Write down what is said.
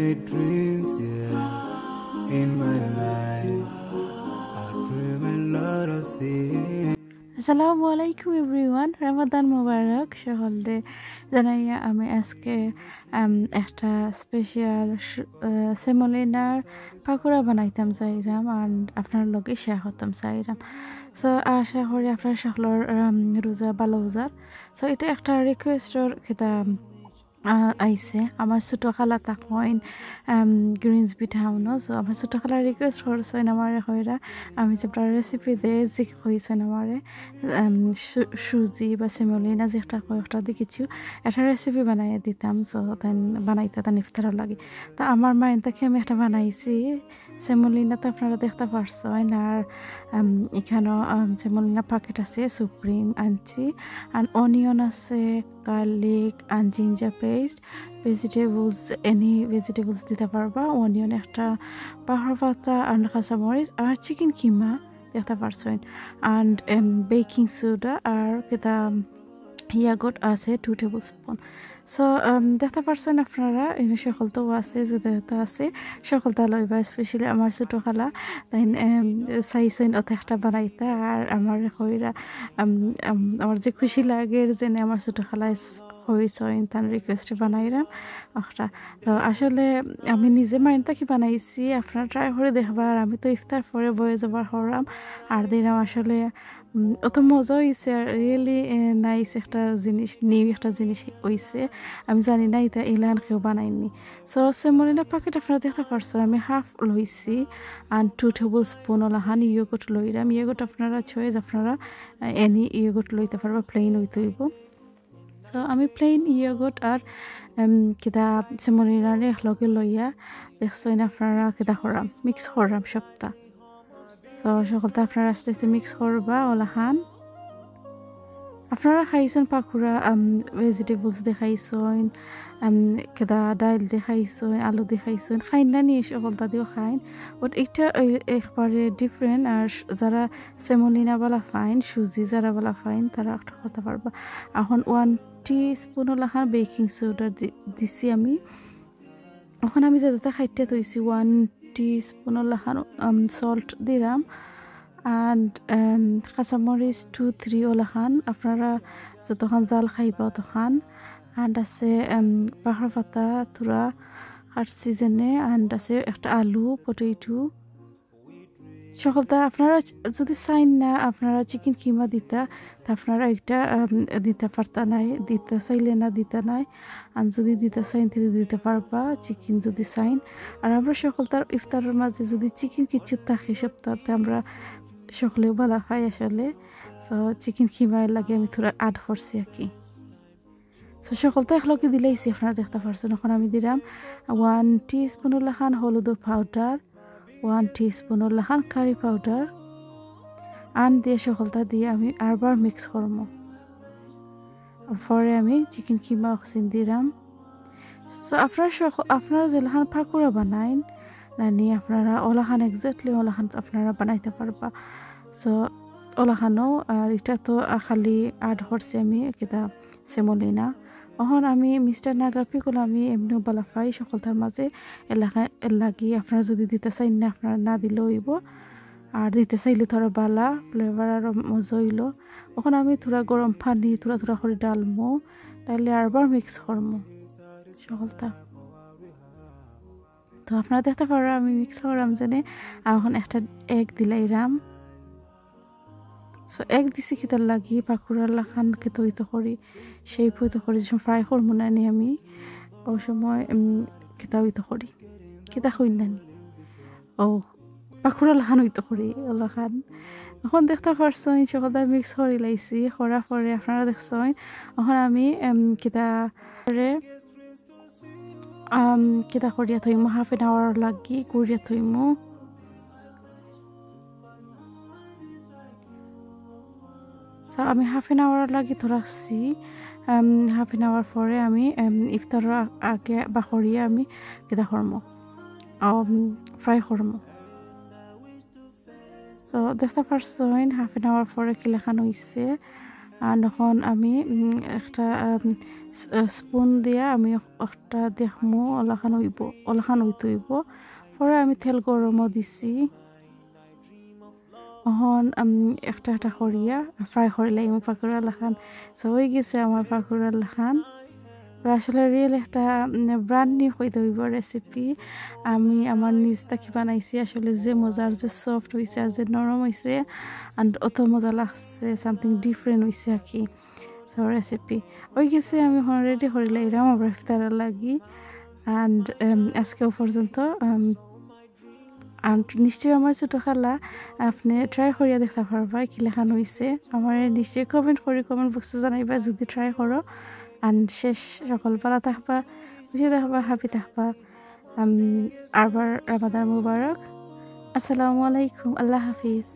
many dreams, yeah, in my life. I dream a lot of things. আসসালামু আলাইকুম everyone রমাদান মোবারক সকলরে জানাইয়া আমি আজকে একটা স্পেশাল সেমোলিনার পাকোড়া বানাইতাম চাইরাম আর আপনার লগে শেয়ার হতাম চাইরাম সো আশা করি আপনার সকলের রোজা ভালো রোজার সো এটা একটা রিকোয়েস্টর খেতা আইছে আমার ছোটো খালা তাক হইন গ্রিনস পিঠাউন সো আমার ছোটো খালা রিকুয়েস্ট করছেন আমার হইরা আমি যে রেসিপি দে, যে কইছেন আমারে সুজি বা সেমলিনা যে একটা কয় একটা দেখিছু। একটা রেসিপি বানাই দিতাম তাই বানাইতে তান ইফতারও লাগে। তা আমার মায়ের তাকে আমি একটা বানাইছি। সেমলিনা তো আপনারা দেখতে পারছেন আর এখানেও সেমলিনা প্যাকেট আছে সুপ্রিম আনছি। আর অনিয়ন আছে গার্লিক আর ginger paste vegetables any vegetables দিতে পারবা অনিয়ন একটা পাহাড় পাতা আর কাঁচামরিচ আর চিকেন কিমা দেখতে পারছেন। অ্যান্ড বেকিং সোডা আর কেটা ইয়াগট আছে টু টেবিল স্পুন সো দেখতে পারছেন আপনারা এনে সকলটাও আছে যে দেখতে আছে সকলটা লইবা স্পেশালি আমার ছোটো খালা তাই চাইছেন অত একটা বানাইতে আর আমার হইরা আমার যে খুশি লাগে যে আমার ছোটো খালাই হয়েছেন তার রিকোয়েস্টে বানাইলাম একটা তো আসলে আমি নিজে মাইন্ড থাকি বানাইছি আপনারা ট্রাই করে দেখবার আমি তো ইফতার পরে বয়ে যাবার হরাম আর দিলাম আসলে অত মজা হয়েছে রিয়েলি নাইস একটা জিনিস নিউ একটা জিনিস হয়েছে আমি জানি না, এটা ইলান কেউ বানাইনি সো সেমলিনা প্যাকেট আপনারা দেখতে পারছ, আমি হাফ লইছি আর টু টেবিল স্পুন ওলাহান ইয়োগট লইলাম। ইয়োগট আপনারা চয়েস আপনারা এনি ইয়োগট লইতে পারবা প্লেন হইতে হইব। সো আমি প্লেন ইয়োগট আর কিতা সেমলিনারে লগে লইয়া দেখছেন আপনারা কিতা করাম মিক্স করাম সপ্তাহ তো সকলটা আস্তে আস্তে মিক্স করবা ওলাহান আপনারা খাইছেন পাকুড়া ভেজিটেবলস দেখাইছেন কেদা ডাইল দেখাইছেন, আলু দেখাইছেন, খাইন না নিয়ে সকলটা দিও খাইন। বাট এটা একবারে ডিফারেন্ট আর যারা সেমলিনা বালা ফাইন সুজি যারা বালা ফাইন তারা একটা কথা পারবা। এখন ওয়ান টি স্পুন ওলাহান বেকিং সোডা দিছি আমি। এখন আমি যেটা খাইতে থৈছি ওয়ান টিস্পুন লাখান সল্ট দিলাম অ্যান্ড কাঁচামরিচ টু থ্রি ওলাখান আপনারা যতক্ষণ জাল খাইবা তখন অ্যান্ড আছে পাহাড় পাতা থোড়া কাটছি যেনে অ্যান্ড আছে একটা আলু পটেটো সকলটা আপনারা যদি চাইন না আপনারা চিকেন কিমা দিতা, তা আপনারা একটা দিতে পারতা নাই, দিতে চাইলে না দিতে নাই। আর যদি দিতে চাইন তাহলে দিতে পারবা চিকেন যদি চাইন আর আমরা সকলটার ইফতারের মাঝে যদি চিকেন কিছু থাকে সপ্তাহতে, আমরা সকলেও ভালো খাই আসলে। তো চিকেন কিমায় লাগে আমি থোড়া আড করছি আর কি। তো সকলটা একলগে দিলেইছি, আপনারা দেখতে পারছেন। এখন আমি দিলাম ওয়ান টি স্পুন লাখান হলুদের পাউডার ওৱান টি স্পুনৰ লাহান কাৰী পাউডাৰ আন দিয়ে চকলতা দি আমি আৰবাৰ মিক্স কৰোঁ ফৰে আমি চিকেন কিমা চিন্দিৰাম চ' আপোনাৰ চক আপোনাৰ জেলাখান ফাকুৰা বনাই নানি আপোনাৰ অলাখান একজেক্টলি অ'লাখান আপোনাৰ বনাই থাকিব পাৰবা চ' অলাখানো আৰু এতিয়াতো খালি আৰ্ট হৰ্চি আমি একেটা চেমলিনা অহন আমি মিস্টার নাগারপিকুল আমি এমনিও বালাফাই সকলটার মাঝে। এলাকা লাগি আপনারা যদি দিতে চাই না আপনারা না দিলেও হইব। আর দিতে চাইলে থোড়া বালা ফ্লেভার আর মজা হইল। ওখানে আমি থোড়া গরম পানি, থোড়া থোড়া করে ডালমো, তাইলে আরবার মিক্স করমো। সকলটা তো আপনারা দেখতে পারো আমি মিক্স করাম যেনে, এখন একটা এগ দিলাইরাম। সো এক দিছি কিতার লাগি পাকুড়ার লাখান খেতে হইতে করি সেই হইতে করি যখন ফ্রাই করবো না নি আমি ও সময় কেতা হইতে করি কেতা হই না নি ও পাকুড়া লাখান করি ও লাখান এখন দেখতে পারছেন সকলটা মিক্স করে লাইছি করার পরে আপনারা দেখছেন এখন আমি কিতা কিতা করিয়া থইমো হাফ এন আওয়ার লাগি করিয়া থইমো আমি হাফ এন আওয়ার লাগি ধরাচ্ছি হাফ এন আওয়ার পরে আমি ইফতারের আগে বা করিয়ে আমি কিতা করমো ফ্রাই করমো সো দেখতে পারছেন হাফ এন আওয়ার পরে কিলাখান হয়েছে আর আমি একটা স্পুন দিয়া আমি একটা দেখমো ওলাখান হইব ওলাখান হইতে হইব পরে আমি তেল গরমও দিছি। অহন একটা একটা করিয়া ফ্রাই করি লাগি পাকুড়া লাখান সবাই গেছে আমার পাকুড়া লাখান আসলে রিয়েল একটা ব্রান্ড নিউ হইতে হইব রেসিপি আমি আমার নিজ তাকি বানাইছি আসলে যে মজার যে সফট হয়েছে আর যে নরম হয়েছে অ্যান্ড অত মজা লাগছে সামথিং ডিফারেন্ট হয়েছে আর কি সো রেসিপি ওই গেছে, আমি এখন রেডি করিলে এরাম আমার ইফতার লাগি। অ্যান্ড আজকেও পর্যন্ত নিশ্চয়ই আমার ছোটো খালা আপনি ট্রাই করিয়া দেখা পারবা কিলাখান হয়েছে আমার নিশ্চয়ই কমেন্ট করে কমেন্ট বক্সে জানাইবা যদি ট্রাই করো আর শেষ সকল পালা থাকবা খুশি থাকবা হ্যাপি থাকবা। আবার রামাদার মুবারক আসসালামু আলাইকুম আল্লাহ হাফিজ।